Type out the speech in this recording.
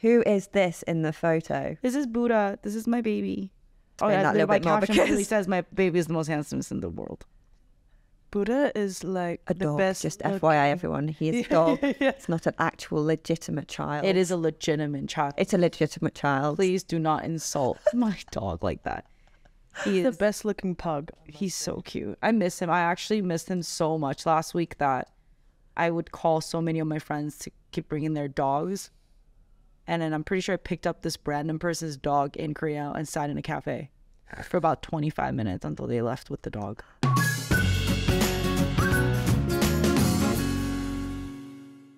Who is this in the photo? This is Buddha. This is my baby. Oh yeah, that little my bit more caption really says my baby is the most handsomest in the world. Buddha is like A the dog. best. Just FYI, everyone. He is a dog. Yeah. It's not an actual legitimate child. It is a legitimate child. It's a legitimate child. Please do not insult my dog like that. He is the best looking pug. He's so cute. I miss him. I actually missed him so much last week that I would call so many of my friends to keep bringing their dogs. And then I'm pretty sure I picked up this random person's dog in Korea and sat in a cafe for about 25 minutes until they left with the dog.